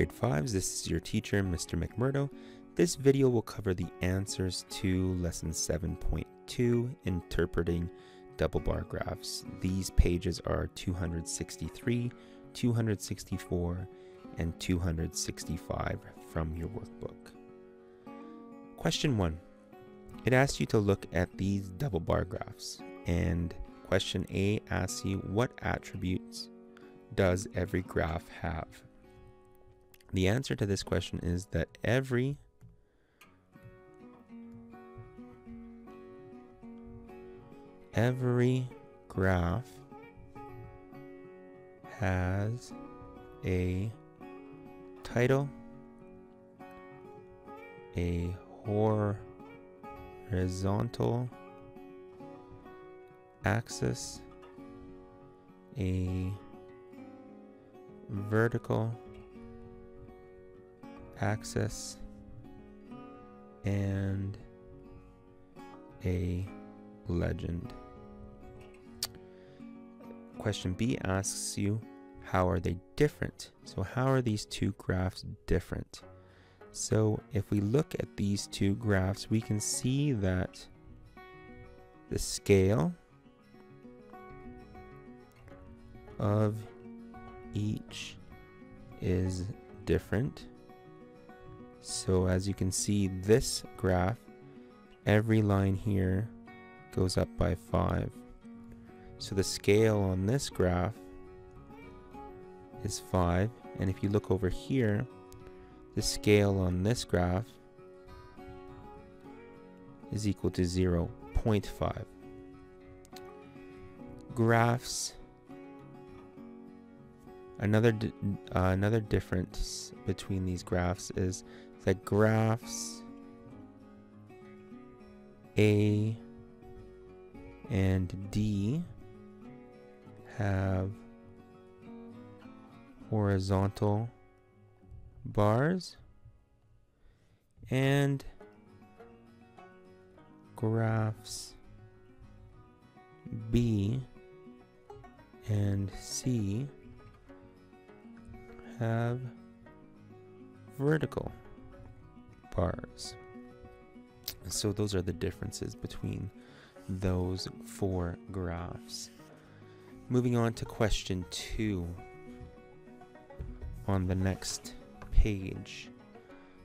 grade 5s. This is your teacher, Mr. McMurdo. This video will cover the answers to lesson 7.2, interpreting double bar graphs. These pages are 263, 264, and 265 from your workbook. Question 1. It asks you to look at these double bar graphs, and question A asks you what attributes does every graph have? The answer to this question is that every every graph has a title, a horizontal axis, a vertical axis and a legend. Question B asks you, how are they different? So how are these two graphs different? So if we look at these two graphs, we can see that the scale of each is different. So as you can see, this graph, every line here goes up by 5. So the scale on this graph is 5. And if you look over here, the scale on this graph is equal to 0 0.5. Graphs Another uh, another difference between these graphs is that graphs A and D have horizontal bars and graphs B and C have vertical bars. So those are the differences between those four graphs. Moving on to question two on the next page,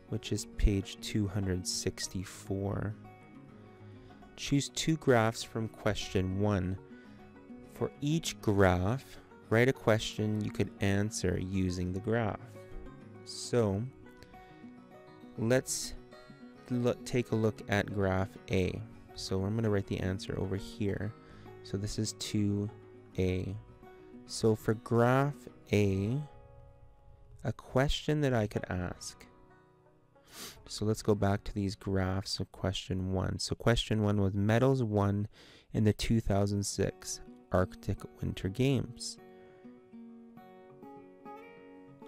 which is page 264. Choose two graphs from question one. For each graph, write a question you could answer using the graph. So let's take a look at graph A. So I'm going to write the answer over here. So this is 2A. So for graph A, a question that I could ask. So let's go back to these graphs of question 1. So question 1 was medals won in the 2006 Arctic Winter Games.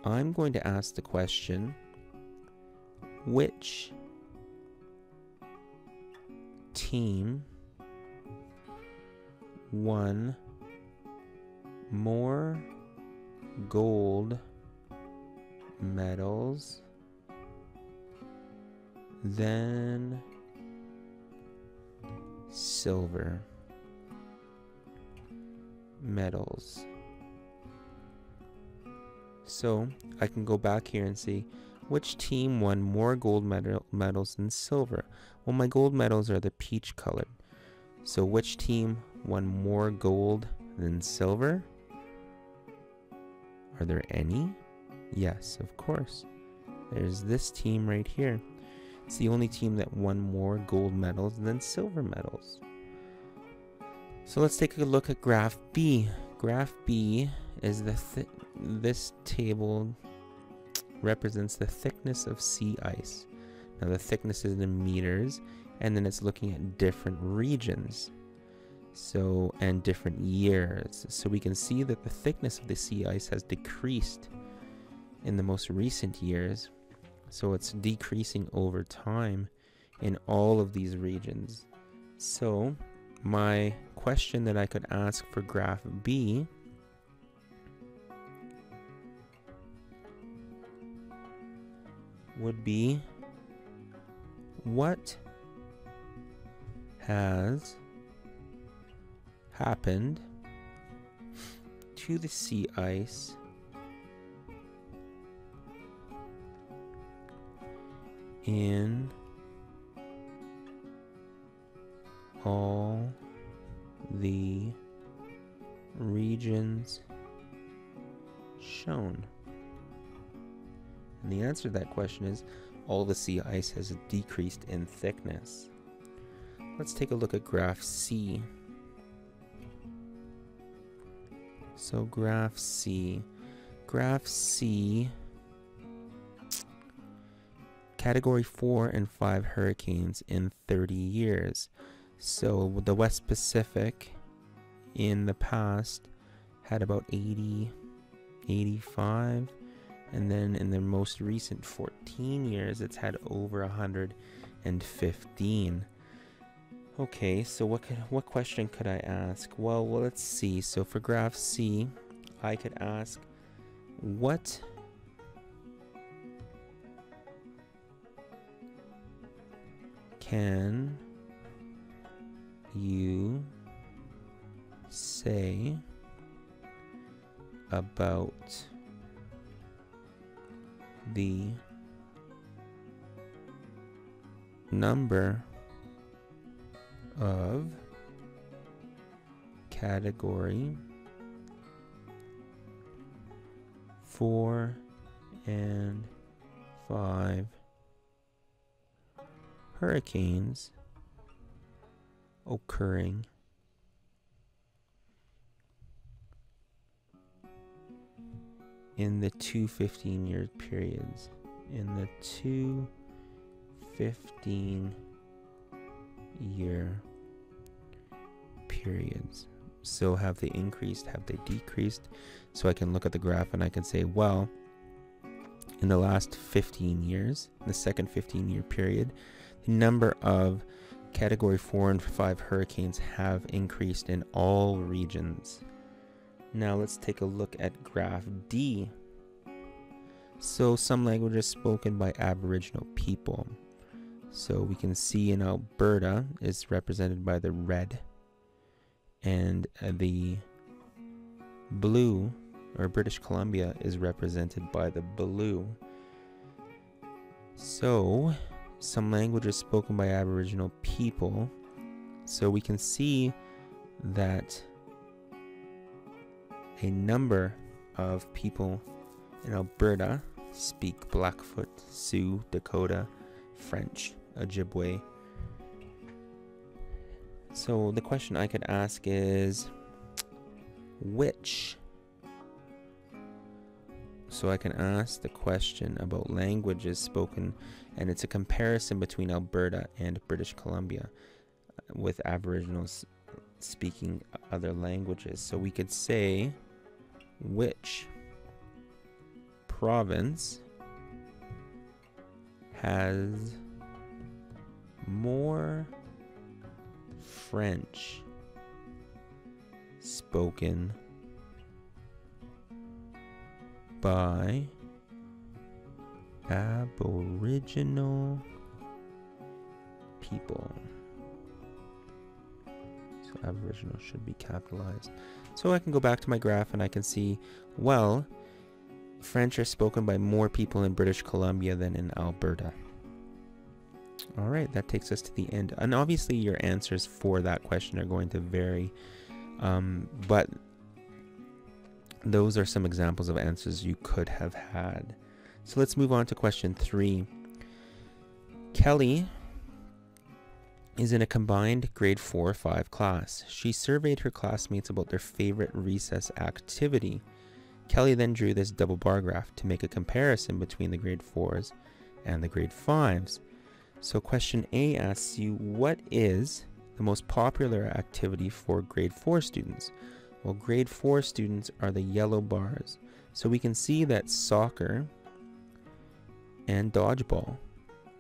I'm going to ask the question which team won more gold medals than silver medals. So I can go back here and see which team won more gold medal medals than silver. Well, my gold medals are the peach colored. So which team won more gold than silver? Are there any? Yes, of course. There's this team right here. It's the only team that won more gold medals than silver medals. So let's take a look at graph B. Graph B is the th this table represents the thickness of sea ice. Now the thickness is in meters, and then it's looking at different regions. So, and different years. So we can see that the thickness of the sea ice has decreased in the most recent years. So it's decreasing over time in all of these regions. So my question that I could ask for graph B would be what has happened to the sea ice in all the regions shown? And the answer to that question is all the sea ice has decreased in thickness. Let's take a look at graph C. So graph C. Graph C category 4 and 5 hurricanes in 30 years. So the West Pacific in the past had about 80, 85, and then in the most recent 14 years, it's had over 115. Okay, so what could, what question could I ask? Well, well, let's see. So for graph C, I could ask what can you say about the number of category 4 and 5 hurricanes occurring in the two 15 year periods. In the two 15 year periods. So have they increased? Have they decreased? So I can look at the graph and I can say, well, in the last 15 years, the second 15 year period, the number of category 4 and 5 hurricanes have increased in all regions. Now let's take a look at graph D. So some languages spoken by Aboriginal people. So we can see in Alberta is represented by the red and the blue or British Columbia is represented by the blue. So some languages spoken by Aboriginal people. So we can see that a number of people in Alberta speak Blackfoot, Sioux, Dakota, French, Ojibwe. So the question I could ask is which? So I can ask the question about languages spoken, and it's a comparison between Alberta and British Columbia uh, with Aboriginals speaking other languages. So we could say which province has more French spoken by Aboriginal people. So Aboriginal should be capitalized. So I can go back to my graph and I can see, well, French are spoken by more people in British Columbia than in Alberta. All right, that takes us to the end. And obviously, your answers for that question are going to vary. Um, but those are some examples of answers you could have had. So let's move on to question three. Kelly is in a combined grade 4 5 class. She surveyed her classmates about their favorite recess activity. Kelly then drew this double bar graph to make a comparison between the grade 4s and the grade 5s. So, question A asks you what is the most popular activity for grade 4 students? Well, grade 4 students are the yellow bars. So, we can see that soccer and dodgeball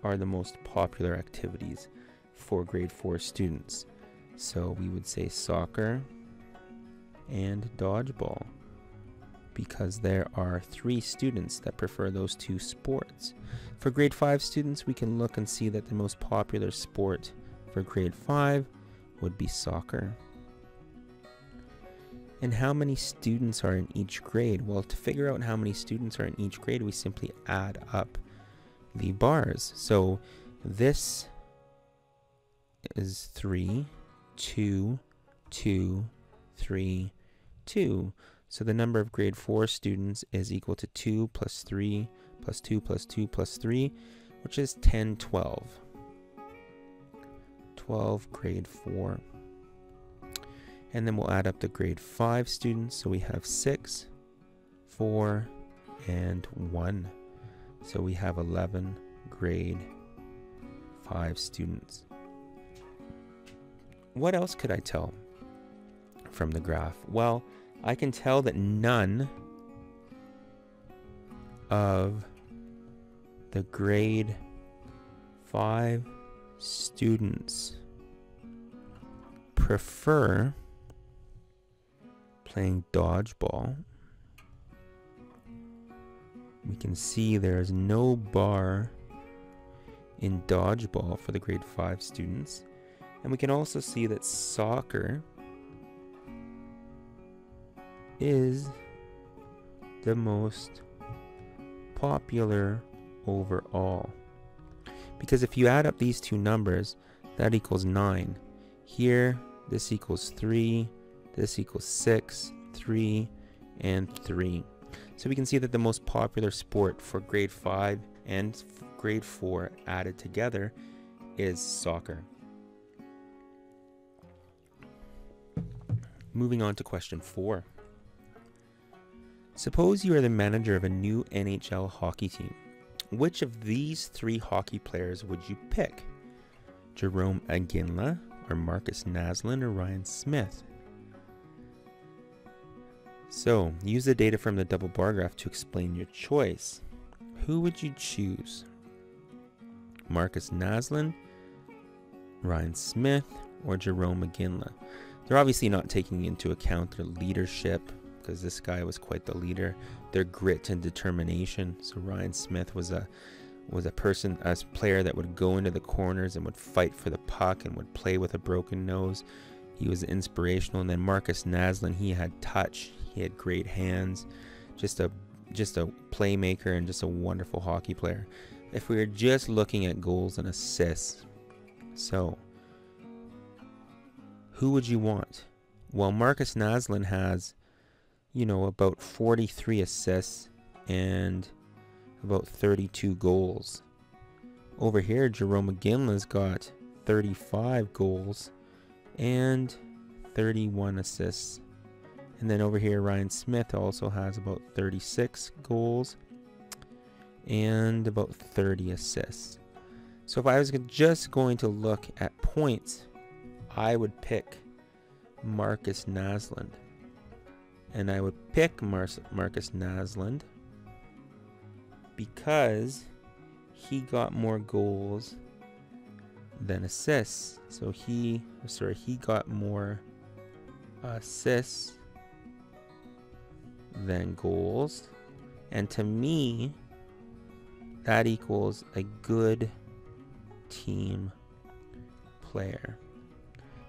are the most popular activities for grade 4 students. So, we would say soccer and dodgeball because there are three students that prefer those two sports. For grade 5 students, we can look and see that the most popular sport for grade 5 would be soccer. And how many students are in each grade? Well, to figure out how many students are in each grade, we simply add up the bars. So this is 3, 2, 2, 3, 2. So the number of grade 4 students is equal to 2 plus 3 plus 2 plus 2 plus 3, which is 10, 12. 12 grade 4. And then we'll add up the grade 5 students. So we have 6, 4, and 1. So we have 11 grade 5 students. What else could I tell from the graph? Well, I can tell that none of the grade 5 students prefer playing dodgeball. We can see there's no bar in dodgeball for the grade 5 students. And we can also see that soccer is the most popular overall. Because if you add up these two numbers, that equals 9. Here, this equals 3, this equals 6, 3, and 3. So we can see that the most popular sport for grade 5 and grade 4 added together is soccer. Moving on to question 4. Suppose you are the manager of a new NHL hockey team. Which of these three hockey players would you pick? Jerome Iginla, or Markus Naslund, or Ryan Smyth? So, use the data from the double bar graph to explain your choice. Who would you choose? Markus Naslund, Ryan Smyth, or Jerome Iginla? They're obviously not taking into account their leadership, because this guy was quite the leader. Their grit and determination. So Ryan Smyth was a was a person, a player that would go into the corners and would fight for the puck and would play with a broken nose. He was inspirational. And then Markus Naslund, he had touch. He had great hands. Just a just a playmaker and just a wonderful hockey player. If we were just looking at goals and assists, so who would you want? Well, Markus Naslund has you know, about 43 assists and about 32 goals. Over here, Jerome Iginla's got 35 goals and 31 assists. And then over here, Ryan Smyth also has about 36 goals and about 30 assists. So if I was just going to look at points, I would pick Markus Naslund and I would pick Mar- Markus Naslund because he got more goals than assists. So he, sorry, he got more assists than goals. And to me, that equals a good team player.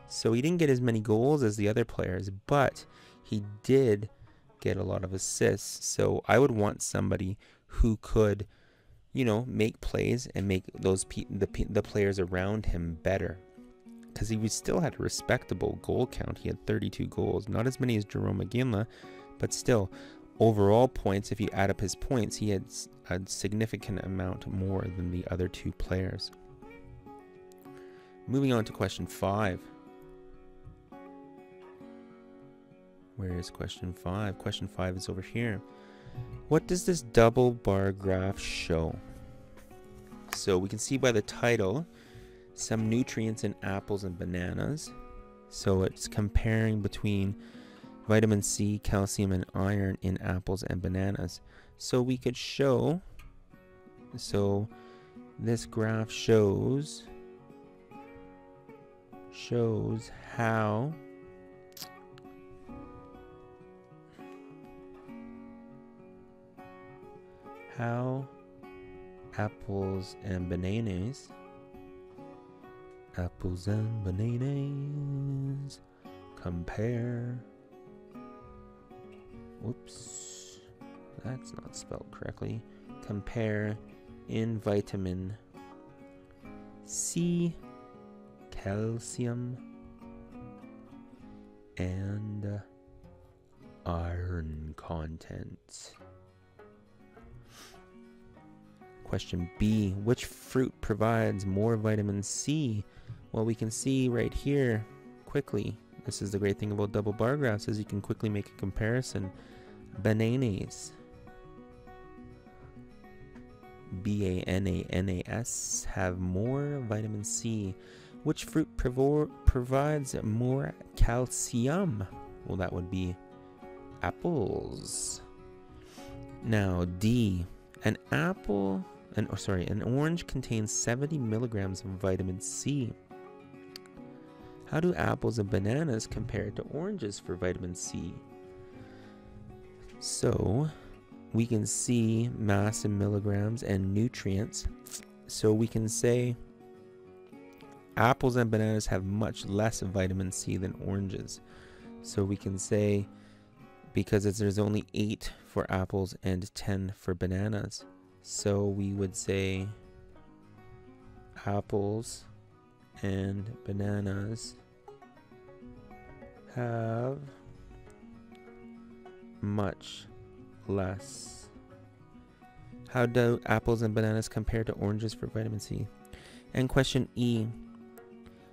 So he didn't get as many goals as the other players, but he did get a lot of assists. So I would want somebody who could, you know, make plays and make those the the players around him better. Because he still had a respectable goal count. He had 32 goals, not as many as Jerome Iginla, but still, overall points. If you add up his points, he had a significant amount more than the other two players. Moving on to question five. Where is question five? Question five is over here. What does this double bar graph show? So we can see by the title some nutrients in apples and bananas. So it's comparing between vitamin C, calcium, and iron in apples and bananas. So we could show, so this graph shows, shows how How apples and bananas. Apples and bananas. Compare. Whoops. That's not spelled correctly. Compare in vitamin C calcium and iron content Question B Which fruit provides more vitamin C? Well, we can see right here quickly. This is the great thing about double bar graphs is you can quickly make a comparison. Bananas. B A N A N A S have more vitamin C. Which fruit provides more calcium? Well, that would be apples. Now, D. An apple an, oh, sorry, an orange contains 70 milligrams of vitamin C. How do apples and bananas compare to oranges for vitamin C? So, we can see mass in milligrams and nutrients. So, we can say apples and bananas have much less vitamin C than oranges. So, we can say because there's only 8 for apples and 10 for bananas. So we would say apples and bananas have much less. How do apples and bananas compare to oranges for vitamin C? And question E.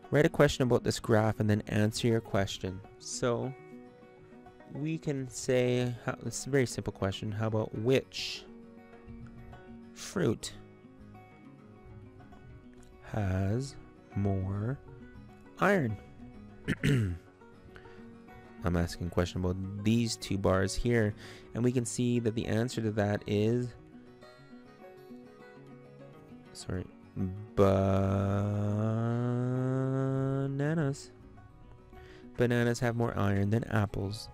Write a question about this graph and then answer your question. So we can say, how, this is a very simple question. How about which fruit has more iron? I'm asking a question about these two bars here, and we can see that the answer to that is sorry, bananas. Bananas have more iron than apples.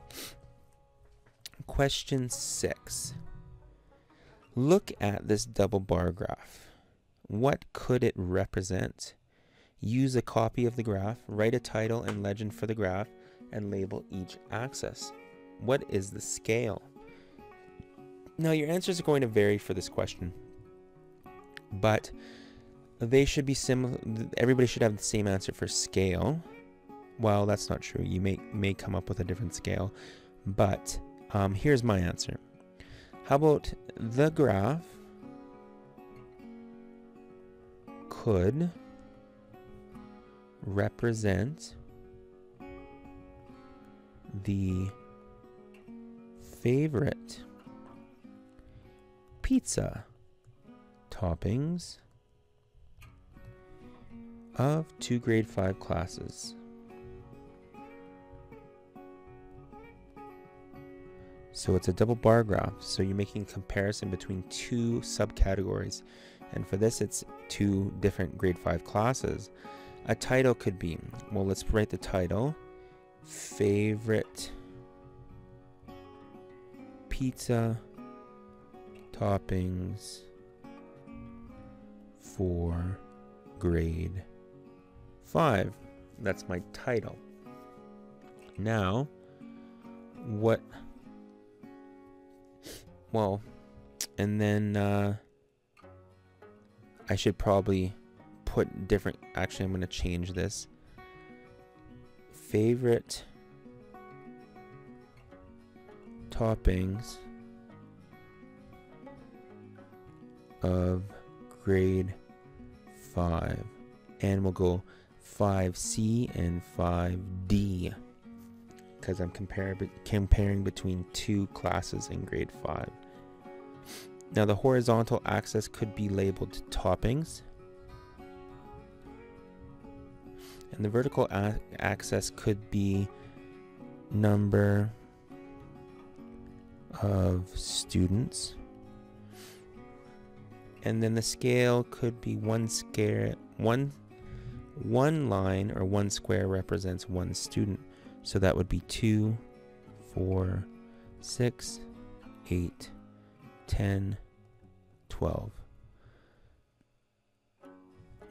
Question six. Look at this double bar graph. What could it represent? Use a copy of the graph, write a title and legend for the graph, and label each axis. What is the scale? Now, your answers are going to vary for this question, but they should be similar. Everybody should have the same answer for scale. Well, that's not true. You may may come up with a different scale, but um, here's my answer. How about the graph could represent the favorite pizza toppings of two grade 5 classes. So it's a double bar graph. So you're making comparison between two subcategories. And for this, it's two different grade 5 classes. A title could be, well, let's write the title Favorite Pizza Toppings for grade 5. That's my title. Now, what well, and then uh, I should probably put different. Actually, I'm going to change this. Favorite toppings of grade 5. And we'll go 5C and 5D because I'm comparing comparing between two classes in grade 5. Now the horizontal axis could be labeled toppings. And the vertical axis could be number of students. And then the scale could be one scale one one line or one square represents one student. So that would be 2, 4, 6, 8, 10, 12.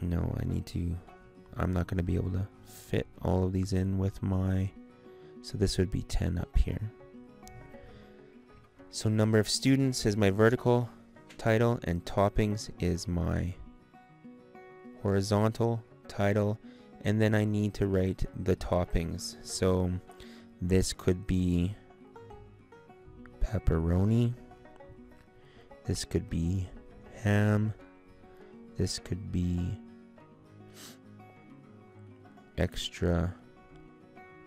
No, I need to, I'm not going to be able to fit all of these in with my, so this would be 10 up here. So number of students is my vertical title and toppings is my horizontal title and then I need to write the toppings. So this could be pepperoni. This could be ham. This could be extra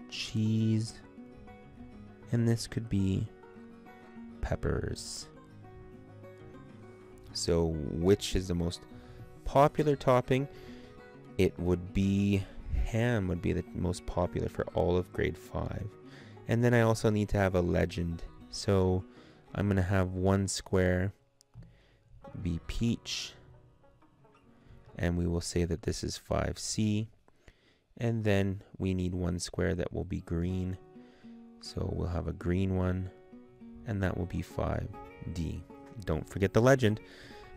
cheese. And this could be peppers. So, which is the most popular topping? It would be ham would be the most popular for all of grade 5. And then I also need to have a legend. So, I'm going to have one square be peach. And we will say that this is 5C. And then we need one square that will be green. So we'll have a green one and that will be 5D. Don't forget the legend,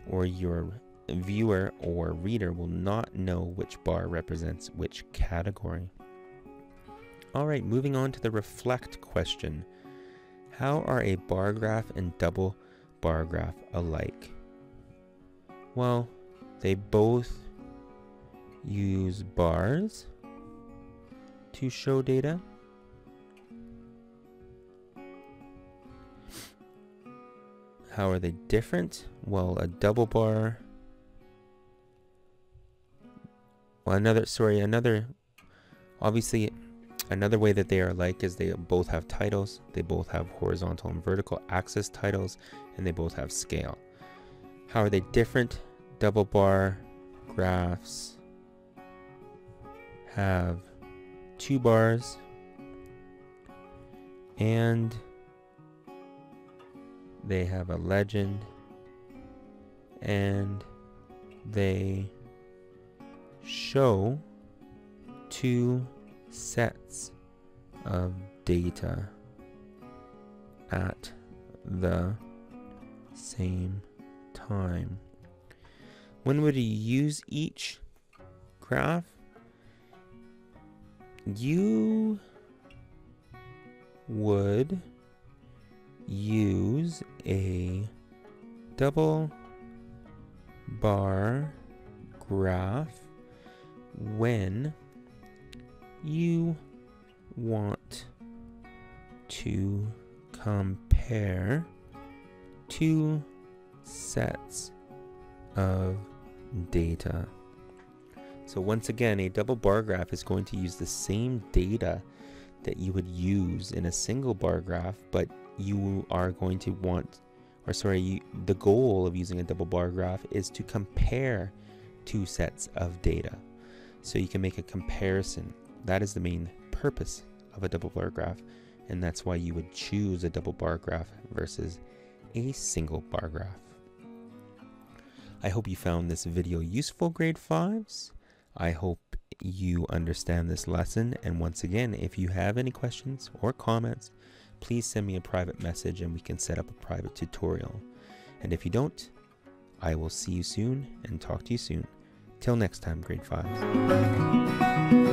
or your viewer or reader will not know which bar represents which category. Alright, moving on to the reflect question. How are a bar graph and double bar graph alike? Well, they both use bars to show data How are they different? Well, a double bar. Well, another, sorry, another, obviously, another way that they are alike is they both have titles. They both have horizontal and vertical axis titles, and they both have scale. How are they different? Double bar graphs have two bars and they have a legend and they show two sets of data at the same time. When would you use each graph? You would use a double bar graph when you want to compare two sets of data. So once again, a double bar graph is going to use the same data that you would use in a single bar graph, but you are going to want, or sorry, you, the goal of using a double bar graph is to compare two sets of data. So you can make a comparison. That is the main purpose of a double bar graph, and that's why you would choose a double bar graph versus a single bar graph. I hope you found this video useful, grade 5s. I hope you understand this lesson. And once again, if you have any questions or comments, please send me a private message and we can set up a private tutorial. And if you don't, I will see you soon and talk to you soon. Till next time, grade 5.